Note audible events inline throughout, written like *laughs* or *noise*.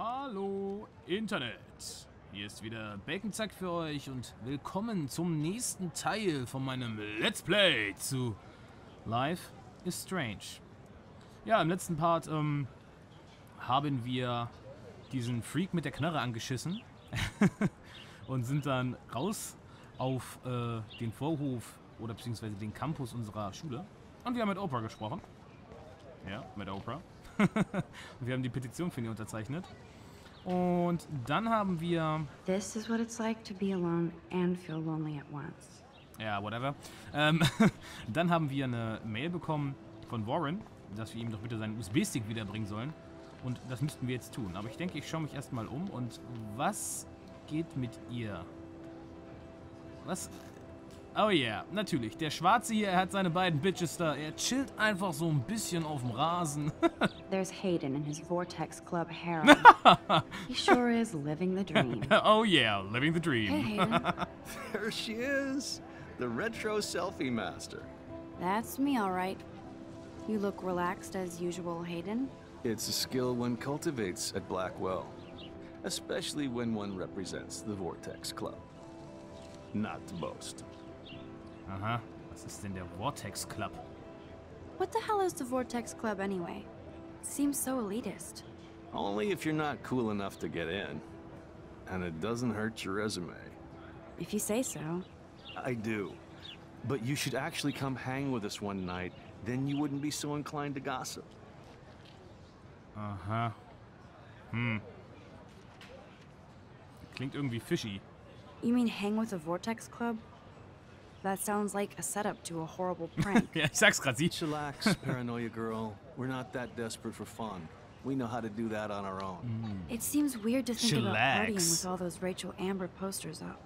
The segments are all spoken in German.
Hallo Internet. Hier ist wieder Bacon-Zack für euch und willkommen zum nächsten Teil von meinem Let's Play zu Life is Strange. Ja, im letzten Part ähm, haben wir diesen Freak mit der Knarre angeschissen *laughs* und sind dann raus auf äh, den Vorhof oder beziehungsweise den Campus unserer Schule. Und wir haben mit Oprah gesprochen. Ja, mit Oprah. *laughs* wir haben die Petition für ihn unterzeichnet. Und dann haben wir... This is what it's like to be alone and feel lonely at once. Ja, whatever. Ähm, *laughs* dann haben wir eine Mail bekommen von Warren, dass wir ihm doch bitte seinen USB-Stick wiederbringen sollen. Und das müssten wir jetzt tun. Aber ich denke, ich schaue mich erstmal um. Und was geht mit ihr? Was Oh yeah, natürlich. Der Schwarze hier, er hat seine beiden Bitches da. Er chillt einfach so ein bisschen auf dem Rasen. *laughs* There's Hayden in his Vortex Club harem. *laughs* he sure is living the dream. *laughs* oh yeah, living the dream. Hey, Hayden. There she is, the retro selfie master. That's me, all right. You look relaxed as usual, Hayden. It's a skill one cultivates at Blackwell, especially when one represents the Vortex Club. Not to boast. Uh-huh. Aha, was ist denn der Vortex Club? What the hell is the Vortex Club anyway? Seems so elitist. Only if you're not cool enough to get in. And it doesn't hurt your resume. If you say so. I do. But you should actually come hang with us one night, then you wouldn't be so inclined to gossip. Aha. Hm. Klingt irgendwie fishy. You mean hang with the Vortex Club? That sounds like a setup to a horrible *laughs* prank. yeah, sex sag's grad, sie. Chillax, paranoia girl. We're not that desperate for fun. We know how to do that on our own. Mm. it seems weird to think about partying with all those Rachel Amber posters up.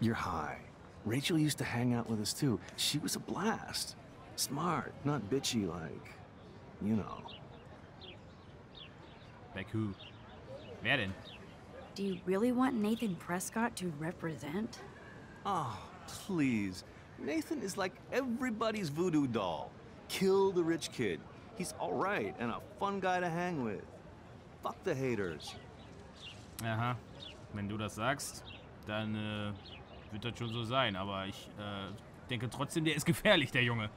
You're high. Rachel used to hang out with us too. She was a blast. Smart, not bitchy like, you know. Like who? Wer denn? Do you really want Nathan Prescott to represent? Oh, please. Nathan is like everybody's voodoo doll. Kill the rich kid. He's alright and a fun guy to hang with. Fuck the haters. Aha. Wenn du das sagst, dann äh, wird das schon so sein. Aber ich äh, denke trotzdem, der ist gefährlich, der Junge.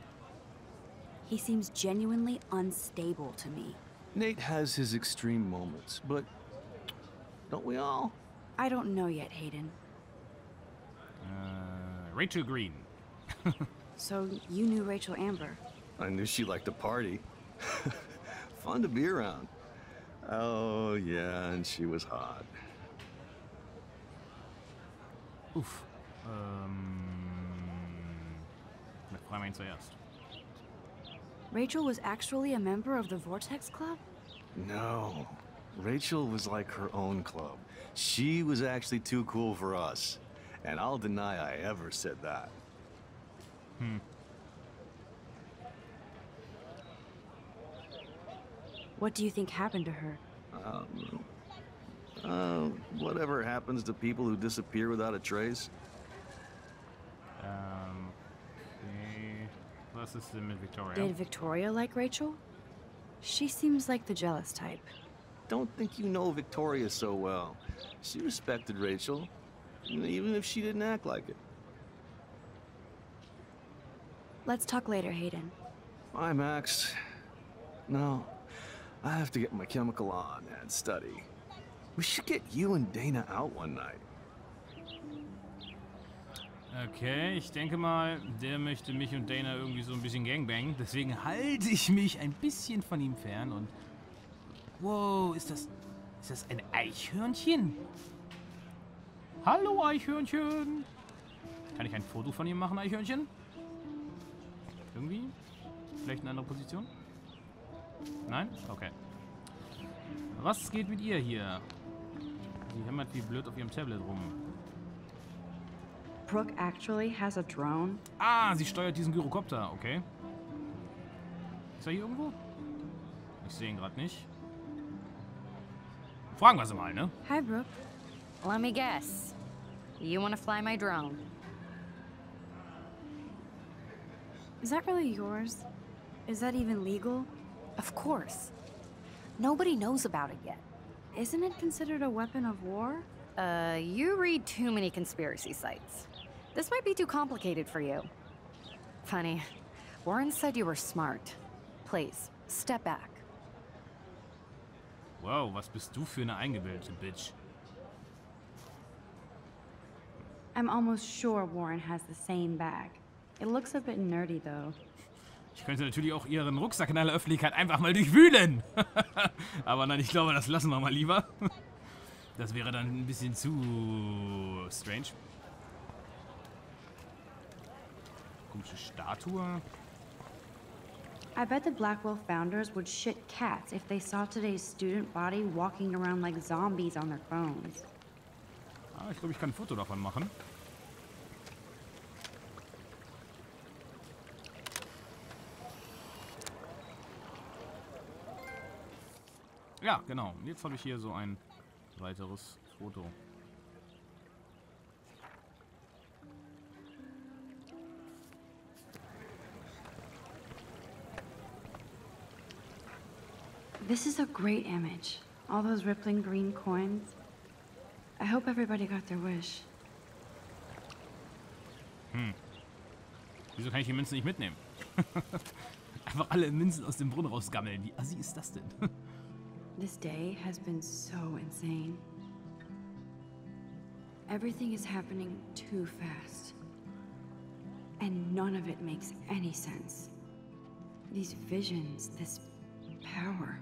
He seems genuinely unstable to me. Nate has his extreme moments, but don't we all? I don't know yet, Hayden. Äh, Rachel Green. *laughs* So you knew Rachel Amber. I knew she liked to party. *laughs* Fun to be around. Oh, yeah, and she was hot. Uff. Ähm. Frag mal ihn zuerst. Rachel was actually a member of the Vortex Club? No. Rachel was like her own club. She was actually too cool for us. And I'll deny I ever said that. What do you think happened to her? Um, uh, whatever happens to people who disappear without a trace? Ähm. Okay. Was ist denn mit Victoria? Did Victoria like Rachel? She seems like the jealous type. Don't think you know Victoria so well. She respected Rachel, even if she didn't act like it. Let's talk later, Hayden. Bye, Max. No, I have to get my chemical on and study. We should get you and Dana out one night. Okay, ich denke mal, der möchte mich und Dana irgendwie so ein bisschen gangbangen. Deswegen halte ich mich ein bisschen von ihm fern und... Wow, ist das... Ist das ein Eichhörnchen? Hallo, Eichhörnchen! Kann ich ein Foto von ihm machen, Eichhörnchen? Irgendwie? Vielleicht eine andere Position? Nein? Okay. Was geht mit ihr hier? Sie hämmert wie blöd auf ihrem Tablet rum. Brooke actually has a drone? Ah, sie steuert diesen Gyrokopter, okay. Ist er hier irgendwo? Ich sehe ihn gerade nicht. Fragen wir sie mal, ne? Hi, Brooke. Let me guess. You want to fly my drone? Is that really yours? Is that even legal? Of course. Nobody knows about it yet. isn't it considered a weapon of war? Uh, you read too many conspiracy sites. This might be too complicated for you. Funny. Warren said you were smart. Please, step back. Wow, was bist du für eine eingebildete Bitch? I'm almost sure Warren has the same bag. It looks a bit nerdy though. Ich könnte natürlich auch ihren Rucksack in aller Öffentlichkeit einfach mal durchwühlen. *laughs* Aber nein, ich glaube, das lassen wir mal lieber. *laughs* Das wäre dann ein bisschen zu strange. Komische Statue. I bet the Blackwell founders would shit cats if they saw today's student body walking around like zombies on their phones. Ah, ich glaube, ich kann ein Foto davon machen. Ja, genau. Und jetzt habe ich hier so ein weiteres Foto. This is a great image. All those rippling green coins. I hope everybody got their wish. Wieso kann ich die Münzen nicht mitnehmen? *laughs* Einfach alle Münzen aus dem Brunnen rausgammeln. Wie assi ist das denn? *laughs* This day has been so insane. Everything is happening too fast. And none of it makes any sense. These visions, this power.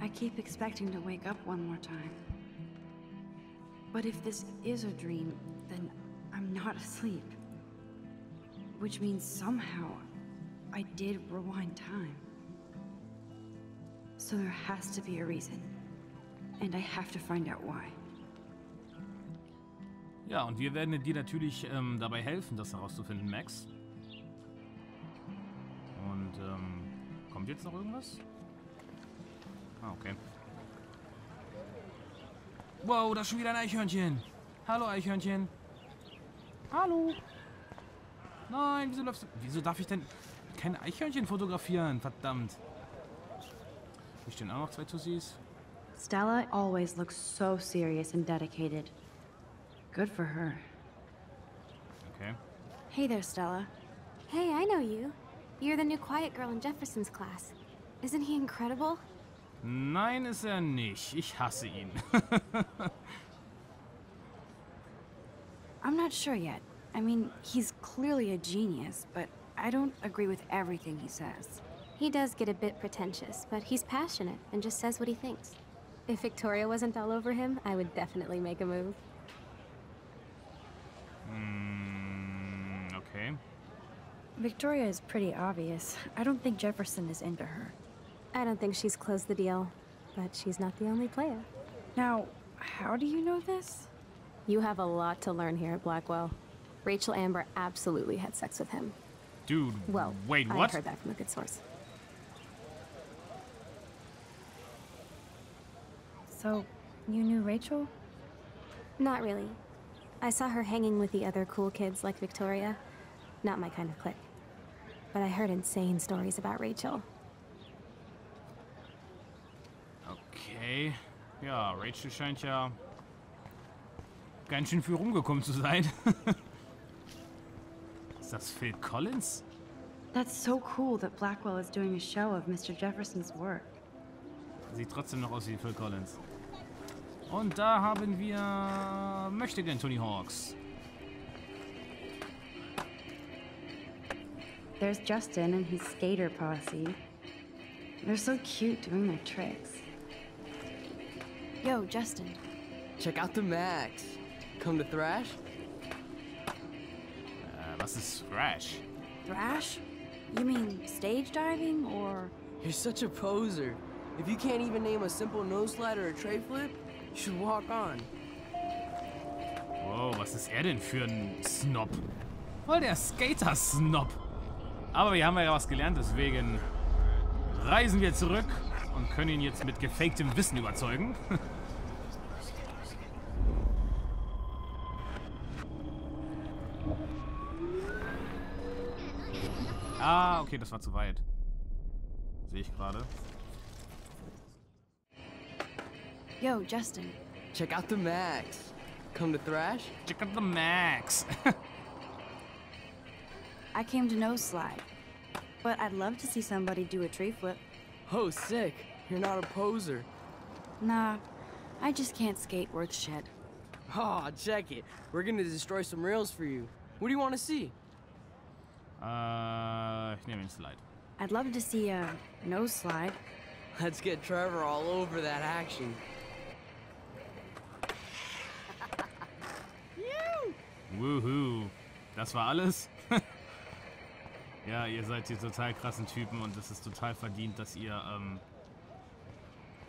I keep expecting to wake up one more time. But if this is a dream, then I'm not asleep. Which means somehow I did rewind time. So there has to be a reason. And I have to find out why. Ja, und wir werden dir natürlich ähm, dabei helfen, das herauszufinden, Max. Und, ähm, kommt jetzt noch irgendwas? Ah, okay. Wow, da ist schon wieder ein Eichhörnchen. Hallo, Eichhörnchen. Hallo. Nein, wieso läufst du... Wieso darf ich denn kein Eichhörnchen fotografieren? Verdammt. Hier stehen auch noch zwei Tussis. Stella always looks so serious and dedicated. Good for her. Okay. Hey there, Stella. Hey, I know you. You're the new quiet girl in Jefferson's class. Isn't he incredible? Nein, ist er nicht. Ich hasse ihn. *laughs* I'm not sure yet. I mean, he's clearly a genius, but I don't agree with everything he says. He does get a bit pretentious, but he's passionate and just says what he thinks. If Victoria wasn't all over him, I would definitely make a move. Mm, okay. Victoria is pretty obvious. I don't think Jefferson is into her. I don't think she's closed the deal, but she's not the only player. Now, how do you know this? You have a lot to learn here at Blackwell. Rachel Amber absolutely had sex with him. Dude, Well, wait, what? I heard that from a good source. So, you knew Rachel? Not really. I saw her hanging with the other cool kids like Victoria. Not my kind of clique. But I heard insane stories about Rachel. Okay. Ja, Rachel scheint ja ganz schön viel rumgekommen zu sein. *laughs* ist das Phil Collins? That's so cool that Blackwell is doing a show of Mr. Jefferson's work. Sieht trotzdem noch aus wie Phil Collins. Und da haben wir möchte gern Tony Hawks. There's Justin and his skater posse. They're so cute doing their tricks. Yo, Justin. Check out the Max. Come to Thrash? Äh, was ist Thrash? Thrash? You mean stage diving or. You're such a poser. If you can't even name a simple nose slide or a tray flip, you should walk on. Wow, was ist er denn für ein Snob? Voll der Skater-Snob. Aber wir haben ja was gelernt, deswegen reisen wir zurück und können ihn jetzt mit gefaktem Wissen überzeugen. *laughs* ah, okay, das war zu weit. Sehe ich gerade. Yo, Justin. Check out the Max. Come to Thrash? Check out the Max. *laughs* I came to Nose Slide. But I'd love to see somebody do a tree flip. Oh, sick. You're not a poser. Nah, I just can't skate worth shit. Oh, check it. We're gonna destroy some rails for you. What do you want to see? Uh, ich nehme Slide. I'd love to see uh, a nose slide. Let's get Trevor all over that action. Wuhu. Das war alles? *laughs* ja, ihr seid die total krassen Typen und es ist total verdient, dass ihr ähm,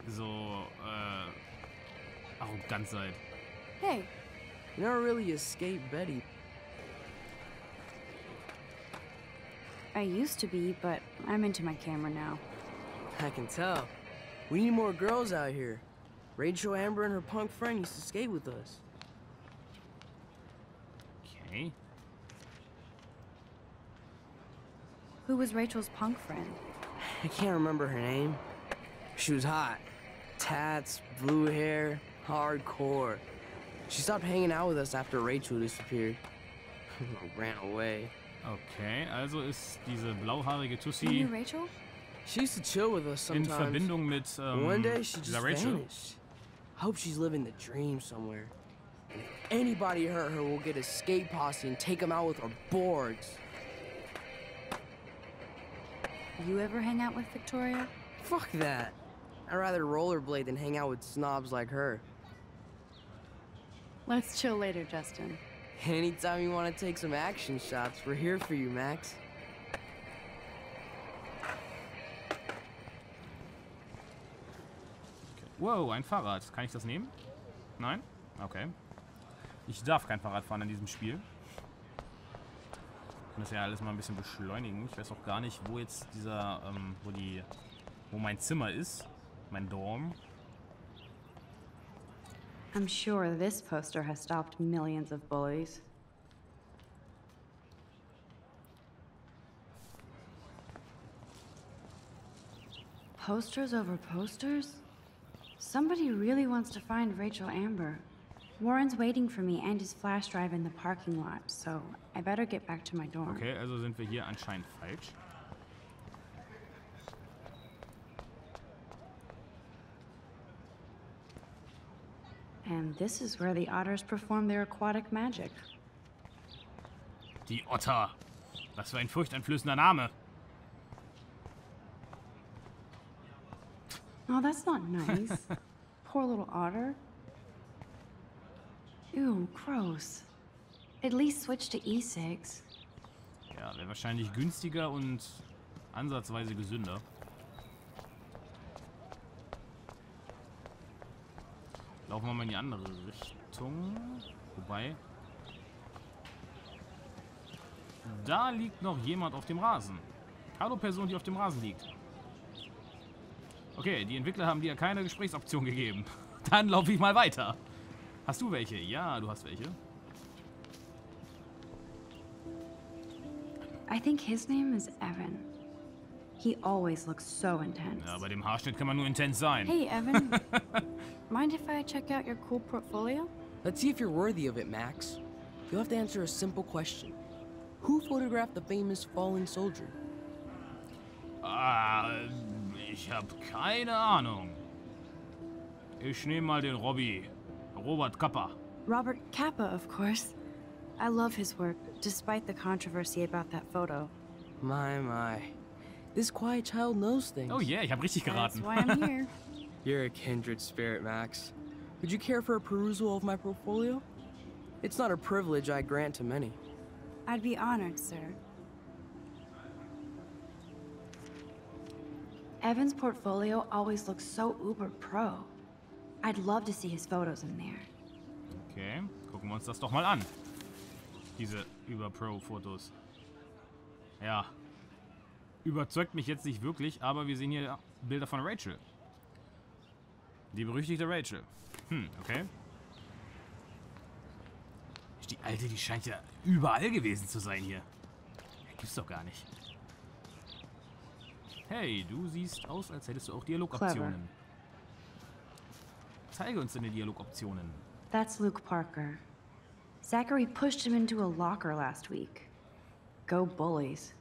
so äh, arrogant seid. Hey, You never really escaped Betty. I used to be, but I'm into my camera now. I can tell. We need more girls out here. Rachel Amber and her punk friend used to skate with us. Okay. Who was Rachel's punk friend? I can't remember her name. She was hot. Tats, blue hair, hardcore. She stopped hanging out with us after Rachel disappeared. *laughs* Ran away. Okay, also ist diese blauhaarige You Tussi knew Rachel? She used to chill with us sometimes. In sometimes. Verbindung mit ähm, One day ähm, she just Rachel. vanished. I hope she's living the dream somewhere. And if anybody hurt her, we'll get a skate posse and take them out with our boards. You ever hang out with Victoria? Fuck that. I'd rather rollerblade than hang out with snobs like her. Let's chill later, Justin. Anytime you want to take some action shots, we're here for you, Max. Wow, ein Fahrrad. Kann ich das nehmen? Nein? Okay. Ich darf kein Fahrrad fahren in diesem Spiel. Ich kann das ja alles mal ein bisschen beschleunigen. Ich weiß auch gar nicht, wo jetzt dieser, ähm, wo die, wo mein Zimmer ist. Mein Dorm. I'm sure this poster has stopped millions of bullies. Posters over posters? Somebody really wants to find Rachel Amber. Warren's waiting for me and his flash drive in the parking lot, so I better get back to my dorm. Okay, also sind wir hier anscheinend falsch. And this is where the otters perform their aquatic magic. Die Otter. Was für ein furchteinflößender Name. Oh, that's not nice. *laughs* Poor little otter. Ew, gross. At least switch to e-cigs. Ja, wäre wahrscheinlich günstiger und ansatzweise gesünder. Laufen wir mal in die andere Richtung. Wobei. Da liegt noch jemand auf dem Rasen. Hallo Person, die auf dem Rasen liegt. Okay, die Entwickler haben dir keine Gesprächsoption gegeben. *laughs* Dann laufe ich mal weiter. Hast du welche? Ja, du hast welche. I think his name is Evan. He always looks so intense. Ja, bei dem Haarschnitt kann man nur intens sein. Hey, Evan. *laughs* Mind if I check out your cool portfolio? Let's see if you're worthy of it, Max. You'll have to answer a simple question. Who photographed the famous fallen soldier? Ah, ich habe keine Ahnung. Ich nehme mal den Robby. Robert Kappa. Robert Kappa, of course. I love his work, despite the controversy about that photo. My, my. This quiet child knows things. Oh yeah, ich habe richtig That's geraten. why I'm here. *laughs* You're a kindred spirit, Max. Would you care for a perusal of my portfolio? It's not a privilege I grant to many. I'd be honored, sir. Evan's portfolio always looks so uber pro. I'd love to see his photos in there. Okay, gucken wir uns das doch mal an. Diese Über-Pro-Fotos. Ja. Überzeugt mich jetzt nicht wirklich, aber wir sehen hier Bilder von Rachel. Die berüchtigte Rachel. Hm, okay. Die Alte, die scheint ja überall gewesen zu sein hier. Gibt's doch gar nicht. Hey, du siehst aus, als hättest du auch Dialogoptionen. Zeige uns deine Dialogoptionen. That's Luke Parker. Zachary pushed him into a locker last week. Go bullies.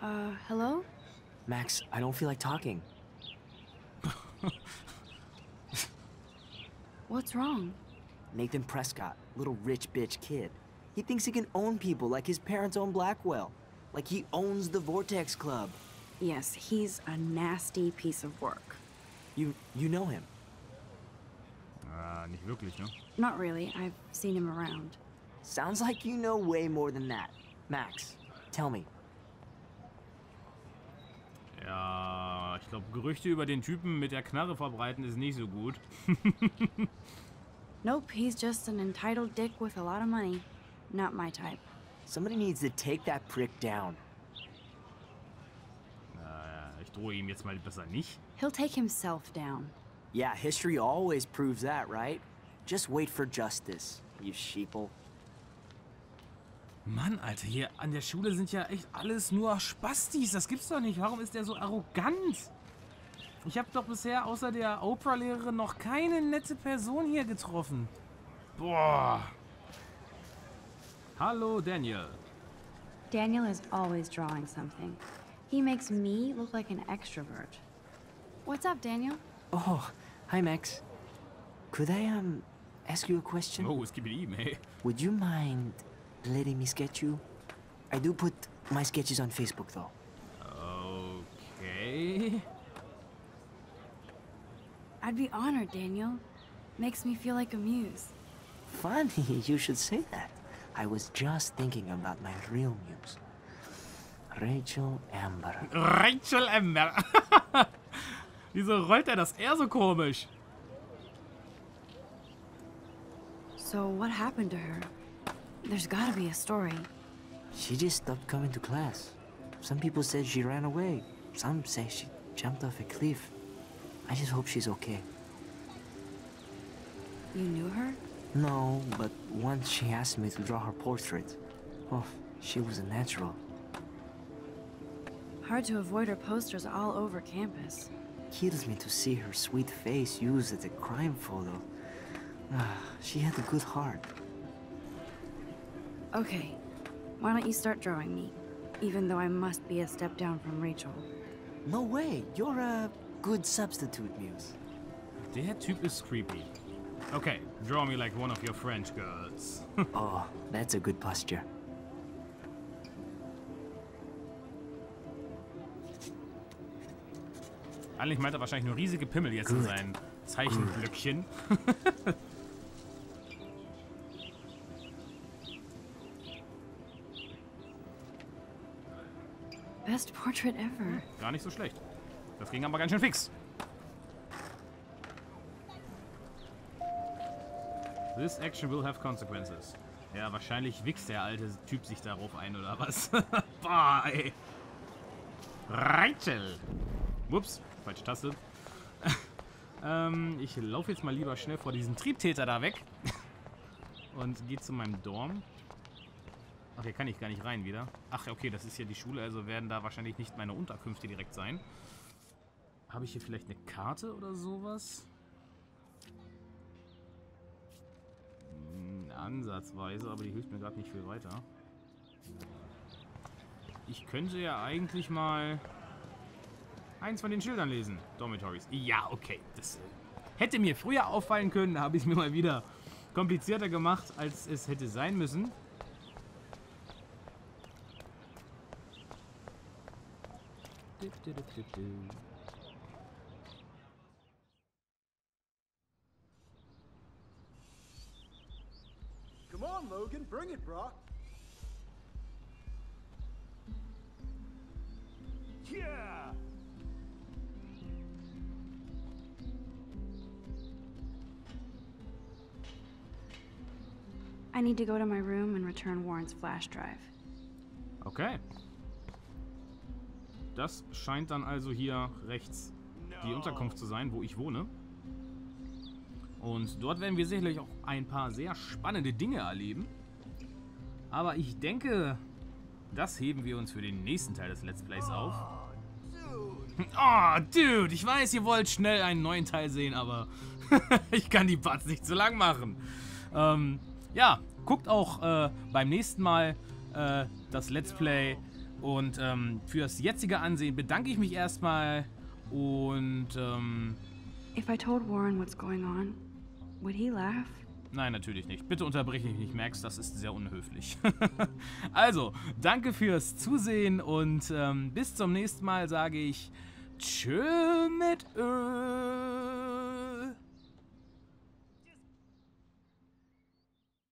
Uh, hello? Max, I don't feel like talking. What's wrong? Nathan Prescott, little rich bitch kid. He thinks he can own people like his parents own Blackwell. Like he owns the Vortex Club. Yes, he's a nasty piece of work. You you know him. Ah, nicht wirklich, ne? Not really. I've seen him around. Sounds like you know way more than that. Max, tell me. Ja, ich glaube, Gerüchte über den Typen mit der Knarre verbreiten ist nicht so gut. *laughs* Nope, he's just an entitled dick with a lot of money. Not my type. Somebody needs to take that prick down. Äh, ich drohe ihm jetzt mal besser nicht. He'll take himself down. Yeah, history always proves that, right? Just wait for justice, you sheeple. Mann, Alter, hier an der Schule sind ja echt alles nur Spastis. Das gibt's doch nicht. Warum ist der so arrogant? Ich habe doch bisher außer der Oprah-Lehrerin noch keine nette Person hier getroffen. Boah. Hallo, Daniel. Daniel is always drawing something. He makes me look like an extrovert. What's up, Daniel? Oh, hi Max. Could I um ask you a question? Oh, es gibt ihm, hey. Would you mind letting me sketch you? I do put my sketches on Facebook though. Okay. I'd be honored, Daniel. Makes me feel like a muse. Funny, *laughs* you should say that. I was just thinking about my real muse. Rachel Amber. Rachel Emmer. *laughs* Wieso rollt er das eher so komisch? So, what happened to her? There's gotta be a story. She just stopped coming to class. Some people said she ran away. Some say she jumped off a cliff. I just hope she's okay. You knew her? No, but once she asked me to draw her portrait. Oh, she was a natural. Hard to avoid her posters all over campus. Kills me to see her sweet face used as a crime photo. Ah, she had a good heart. Okay, why don't you start drawing me? Even though I must be a step down from Rachel. No way, you're a good substitute, Muse. Der Typ is creepy. Okay, draw me like one of your French girls. *laughs* oh, that's a good posture. Eigentlich meint er wahrscheinlich nur riesige Pimmel jetzt in Gut. sein Zeichenblöckchen. *laughs* Best portrait ever. Gar nicht so schlecht. Das ging aber ganz schön fix. This action will have consequences. Ja, wahrscheinlich wichst der alte Typ sich darauf ein, oder was? *laughs* Boah, ey. Rachel. Ups, falsche Taste. *laughs* ähm, ich laufe jetzt mal lieber schnell vor diesen Triebtäter da weg. *laughs* Und gehe zu meinem Dorm. Ach, hier kann ich gar nicht rein wieder. Ach, okay, das ist ja die Schule, also werden da wahrscheinlich nicht meine Unterkünfte direkt sein. Habe ich hier vielleicht eine Karte oder sowas? Hm, ansatzweise, aber die hilft mir gerade nicht viel weiter. Ich könnte ja eigentlich mal eins von den Schildern lesen. Dormitories. Ja, okay. Das äh, hätte mir früher auffallen können, habe ich es mir mal wieder komplizierter gemacht, als es hätte sein müssen. Come on, Logan, bring it, Brock. Yeah! I need to go to my room and return Warren's flash drive. Okay. Das scheint dann also hier rechts die Unterkunft zu sein, wo ich wohne. Und dort werden wir sicherlich auch ein paar sehr spannende Dinge erleben. Aber ich denke, das heben wir uns für den nächsten Teil des Let's Plays auf. Dude, *laughs* Oh, Dude, ich weiß, ihr wollt schnell einen neuen Teil sehen, aber *laughs* ich kann die Parts nicht zu lang machen. Ähm, ja, guckt auch äh, beim nächsten Mal äh, das Let's Play. Und ähm, fürs jetzige Ansehen bedanke ich mich erstmal. Und, ähm, If I told Warren what's going on, would he laugh? Nein, natürlich nicht. Bitte unterbrich mich nicht, Max, das ist sehr unhöflich. *laughs* also, danke fürs Zusehen und ähm, bis zum nächsten Mal sage ich Tschö mit Ö.